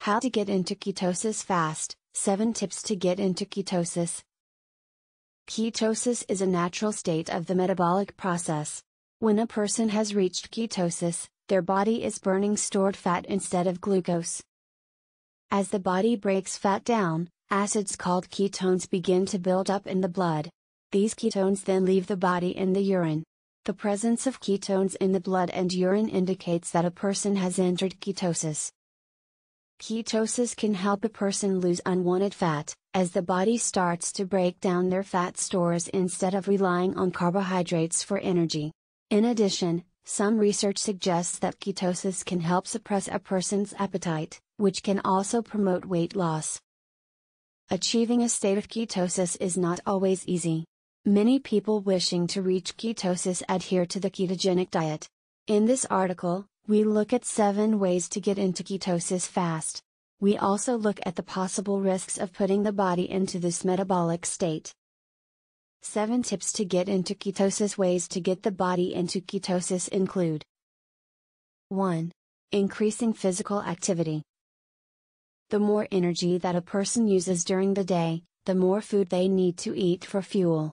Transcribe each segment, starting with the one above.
How to get into ketosis fast 7 tips to get into ketosis. Ketosis is a natural state of the metabolic process. When a person has reached ketosis, their body is burning stored fat instead of glucose. As the body breaks fat down, acids called ketones begin to build up in the blood. These ketones then leave the body in the urine. The presence of ketones in the blood and urine indicates that a person has entered ketosis. Ketosis can help a person lose unwanted fat, as the body starts to break down their fat stores instead of relying on carbohydrates for energy. In addition, some research suggests that ketosis can help suppress a person's appetite, which can also promote weight loss. Achieving a state of ketosis is not always easy. Many people wishing to reach ketosis adhere to the ketogenic diet. In this article, we look at 7 ways to get into ketosis fast. We also look at the possible risks of putting the body into this metabolic state. 7 tips to get into ketosis Ways to get the body into ketosis include 1. Increasing physical activity. The more energy that a person uses during the day, the more food they need to eat for fuel.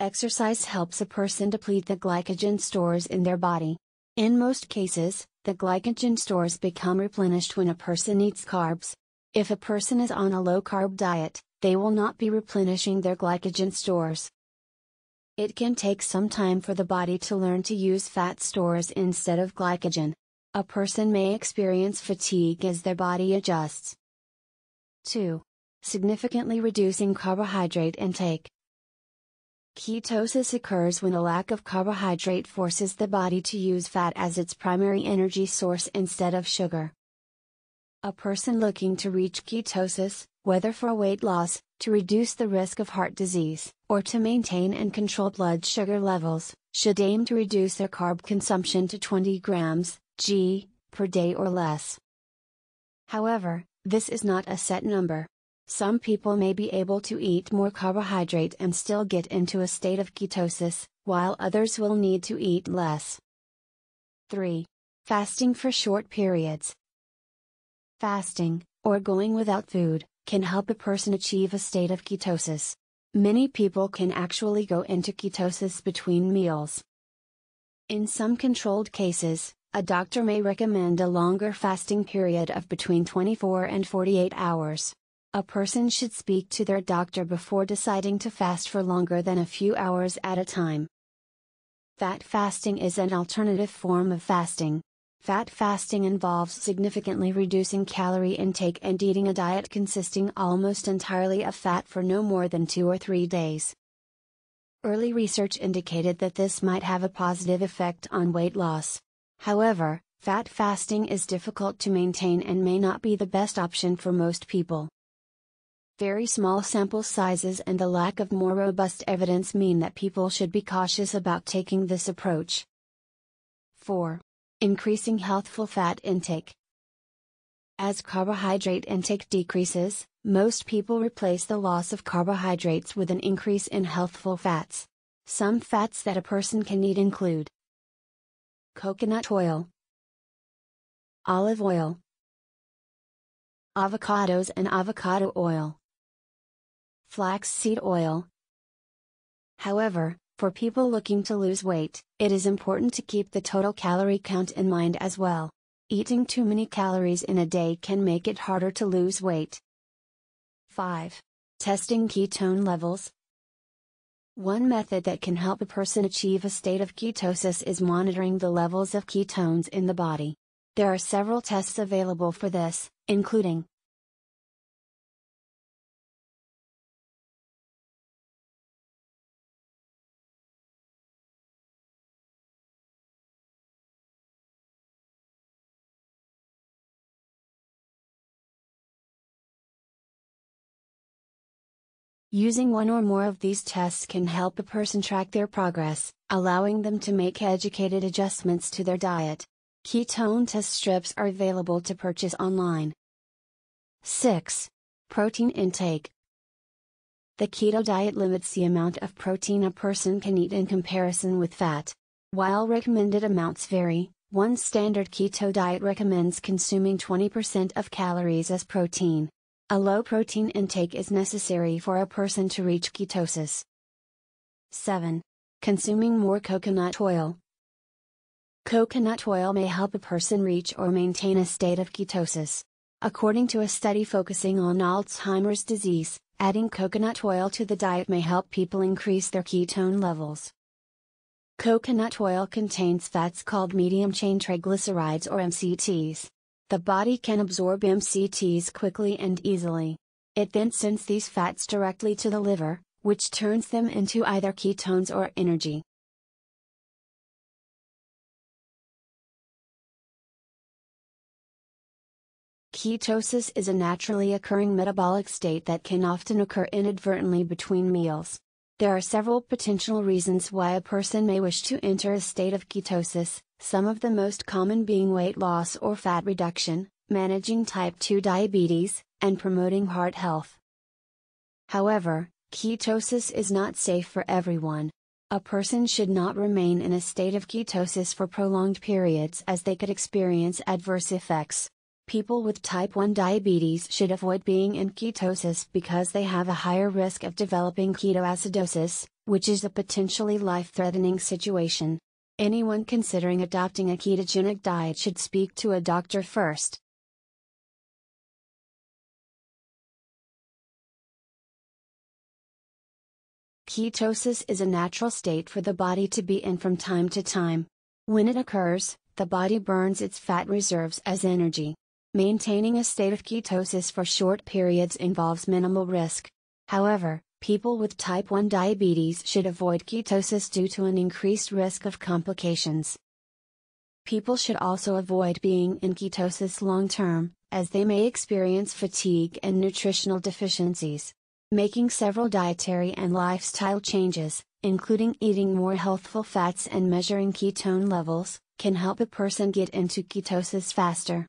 Exercise helps a person deplete the glycogen stores in their body. In most cases, the glycogen stores become replenished when a person eats carbs. If a person is on a low carb diet, they will not be replenishing their glycogen stores. It can take some time for the body to learn to use fat stores instead of glycogen. A person may experience fatigue as their body adjusts. 2. Significantly reducing carbohydrate intake. Ketosis occurs when a lack of carbohydrate forces the body to use fat as its primary energy source instead of sugar. A person looking to reach ketosis, whether for weight loss, to reduce the risk of heart disease, or to maintain and control blood sugar levels, should aim to reduce their carb consumption to 20 grams, g, per day or less. However, this is not a set number. Some people may be able to eat more carbohydrate and still get into a state of ketosis, while others will need to eat less. 3. Fasting for short periods. Fasting, or going without food, can help a person achieve a state of ketosis. Many people can actually go into ketosis between meals. In some controlled cases, a doctor may recommend a longer fasting period of between 24 and 48 hours. A person should speak to their doctor before deciding to fast for longer than a few hours at a time. Fat fasting is an alternative form of fasting. Fat fasting involves significantly reducing calorie intake and eating a diet consisting almost entirely of fat for no more than two or three days. Early research indicated that this might have a positive effect on weight loss. However, fat fasting is difficult to maintain and may not be the best option for most people. Very small sample sizes and the lack of more robust evidence mean that people should be cautious about taking this approach. 4. Increasing healthful fat intake. As carbohydrate intake decreases, most people replace the loss of carbohydrates with an increase in healthful fats. Some fats that a person can eat include coconut oil, olive oil, avocados and avocado oil flaxseed oil. However, for people looking to lose weight, it is important to keep the total calorie count in mind as well. Eating too many calories in a day can make it harder to lose weight. 5. Testing ketone levels. One method that can help a person achieve a state of ketosis is monitoring the levels of ketones in the body. There are several tests available for this, including Using one or more of these tests can help a person track their progress, allowing them to make educated adjustments to their diet. Ketone test strips are available to purchase online. 6. Protein intake. The keto diet limits the amount of protein a person can eat in comparison with fat. While recommended amounts vary, One standard keto diet recommends consuming 20% of calories as protein. A low protein intake is necessary for a person to reach ketosis. 7. Consuming more coconut oil. Coconut oil may help a person reach or maintain a state of ketosis. According to a study focusing on Alzheimer's disease, adding coconut oil to the diet may help people increase their ketone levels. Coconut oil contains fats called medium chain triglycerides or MCTs. The body can absorb MCTs quickly and easily. It then sends these fats directly to the liver, which turns them into either ketones or energy. Ketosis is a naturally occurring metabolic state that can often occur inadvertently between meals. There are several potential reasons why a person may wish to enter a state of ketosis, some of the most common being weight loss or fat reduction, managing type 2 diabetes, and promoting heart health. However, ketosis is not safe for everyone. A person should not remain in a state of ketosis for prolonged periods as they could experience adverse effects. People with type 1 diabetes should avoid being in ketosis because they have a higher risk of developing ketoacidosis, which is a potentially life threatening situation. Anyone considering adopting a ketogenic diet should speak to a doctor first. Ketosis is a natural state for the body to be in from time to time. When it occurs, the body burns its fat reserves as energy. Maintaining a state of ketosis for short periods involves minimal risk. However, people with type 1 diabetes should avoid ketosis due to an increased risk of complications. People should also avoid being in ketosis long term, as they may experience fatigue and nutritional deficiencies. Making several dietary and lifestyle changes, including eating more healthful fats and measuring ketone levels, can help a person get into ketosis faster.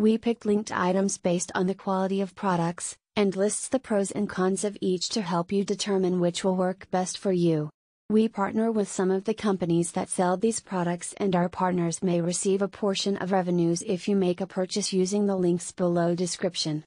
We picked linked items based on the quality of products, and lists the pros and cons of each to help you determine which will work best for you. We partner with some of the companies that sell these products, and our partners may receive a portion of revenues if you make a purchase using the links below description.